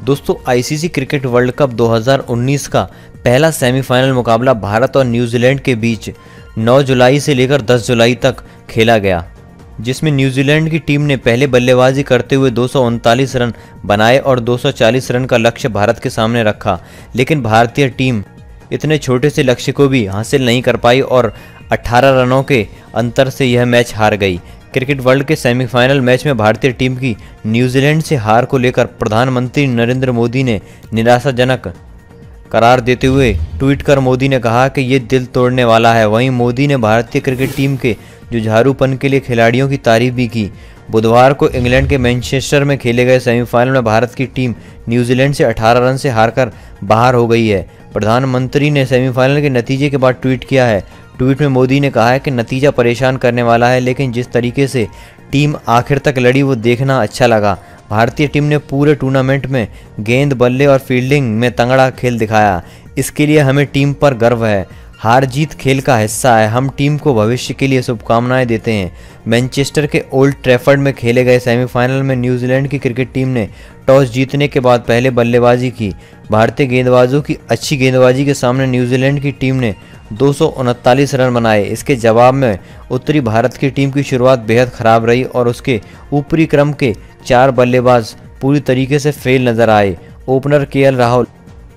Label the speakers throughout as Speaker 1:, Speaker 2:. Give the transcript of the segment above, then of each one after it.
Speaker 1: दोस्तों ICC cricket world cup 2019 का पहला सेमीफाइनल मुकाबला भारत और न्यूजीलैंड के बीच 9 जुलाई से लेकर 10 जुलाई तक खेला गया, जिसमें न्यूजीलैंड की टीम ने पहले बल्लेबाजी करते हुए दो सौ उनतालीस रन बनाए और 240 रन का लक्ष्य भारत के सामने रखा। लेकिन भारतीय टीम इतने छोटे से लक्ष्य को भी हासिल नहीं कर पाई और 18 रनों के अंतर से यह मैच हार गई। क्रिकेट वर्ल्ड के सेमीफाइनल मैच में भारतीय टीम की न्यूजीलैंड से हार को लेकर प्रधानमंत्री नरेंद्र मोदी ने निराशाजनक करार देते हुए ट्वीट कर मोदी ने कहा कि ये दिल तोड़ने वाला है। वहीं मोदी ने भारतीय क्रिकेट टीम के जुझारूपन के लिए खिलाड़ियों की तारीफ़ भी की। बुधवार को इंग्लैंड के मैनचेस्टर में खेले गए सेमीफाइनल में भारत की टीम न्यूजीलैंड से 18 रन से हारकर बाहर हो गई है। प्रधानमंत्री ने सेमीफाइनल के नतीजे के बाद ट्वीट किया है। ट्वीट में मोदी ने कहा है कि नतीजा परेशान करने वाला है, लेकिन जिस तरीके से टीम आखिर तक लड़ी, वो देखना अच्छा लगा। भारतीय टीम ने पूरे टूर्नामेंट में गेंद, बल्ले और फील्डिंग में तंगड़ा खेल दिखाया। इसके लिए हमें टीम पर गर्व है। हार जीत खेल का हिस्सा है। हम टीम को भविष्य के लिए शुभकामनाएँ देते हैं। मैनचेस्टर के ओल्ड ट्रैफर्ड में खेले गए सेमीफाइनल में न्यूजीलैंड की क्रिकेट टीम ने टॉस जीतने के बाद पहले बल्लेबाजी की। भारतीय गेंदबाजों की अच्छी गेंदबाजी के सामने न्यूजीलैंड की टीम ने दो सौ उनतालीस रन बनाए। इसके जवाब में उत्तरी भारत की टीम की शुरुआत बेहद खराब रही और उसके ऊपरी क्रम के चार बल्लेबाज पूरी तरीके से फेल नज़र आए। ओपनर के राहुल,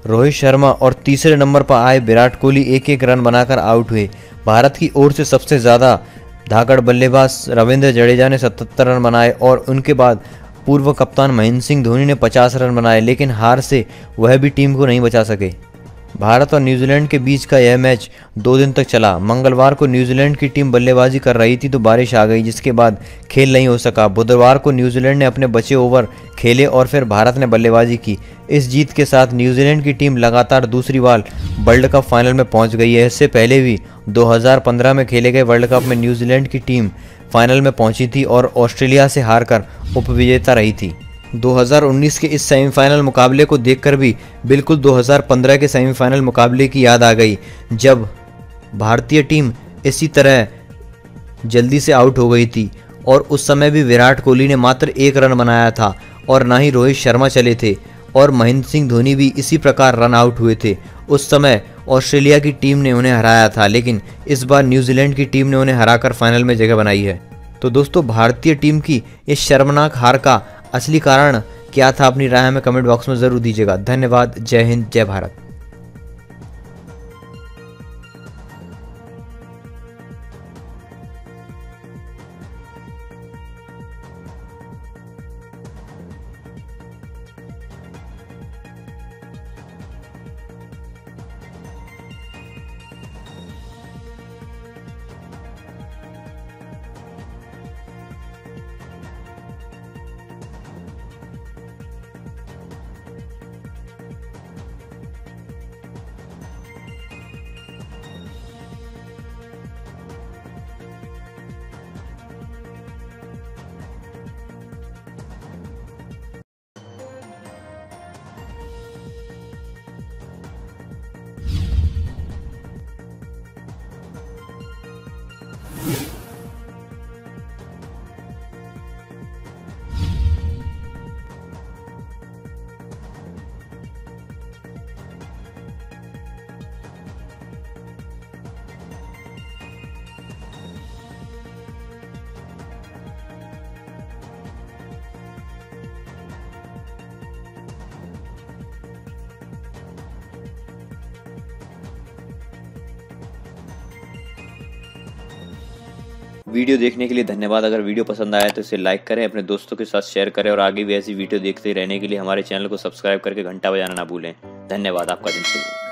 Speaker 1: रोहित शर्मा और तीसरे नंबर पर आए विराट कोहली एक एक रन बनाकर आउट हुए। भारत की ओर से सबसे ज़्यादा धाकड़ बल्लेबाज रविंद्र जडेजा ने 77 रन बनाए और उनके बाद पूर्व कप्तान महेंद्र सिंह धोनी ने 50 रन बनाए, लेकिन हार से वह भी टीम को नहीं बचा सके। भारत और न्यूजीलैंड के बीच का यह मैच दो दिन तक चला। मंगलवार को न्यूजीलैंड की टीम बल्लेबाजी कर रही थी तो बारिश आ गई, जिसके बाद खेल नहीं हो सका। बुधवार को न्यूजीलैंड ने अपने बचे ओवर खेले और फिर भारत ने बल्लेबाजी की। इस जीत के साथ न्यूजीलैंड की टीम लगातार दूसरी बार वर्ल्ड कप फाइनल में पहुँच गई है। इससे पहले भी 2015 में खेले गए वर्ल्ड कप में न्यूजीलैंड की टीम फाइनल में पहुँची थी और ऑस्ट्रेलिया से हारकर उपविजेता रही थी। 2019 के इस सेमीफाइनल मुकाबले को देखकर भी बिल्कुल 2015 के सेमीफाइनल मुकाबले की याद आ गई, जब भारतीय टीम इसी तरह जल्दी से आउट हो गई थी और उस समय भी विराट कोहली ने मात्र एक रन बनाया था और ना ही रोहित शर्मा चले थे और महेंद्र सिंह धोनी भी इसी प्रकार रन आउट हुए थे। उस समय ऑस्ट्रेलिया की टीम ने उन्हें हराया था, लेकिन इस बार न्यूजीलैंड की टीम ने उन्हें हराकर फाइनल में जगह बनाई है। तो दोस्तों, भारतीय टीम की इस शर्मनाक हार का असली कारण क्या था अपनी राय हमें कमेंट बॉक्स में ज़रूर दीजिएगा। धन्यवाद। जय हिंद, जय भारत। वीडियो देखने के लिए धन्यवाद। अगर वीडियो पसंद आया तो इसे लाइक करें, अपने दोस्तों के साथ शेयर करें और आगे भी ऐसी वीडियो देखते रहने के लिए हमारे चैनल को सब्सक्राइब करके घंटा बजाना ना भूलें। धन्यवाद। आपका दिन शुभ